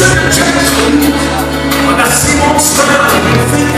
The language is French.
ce check On a mon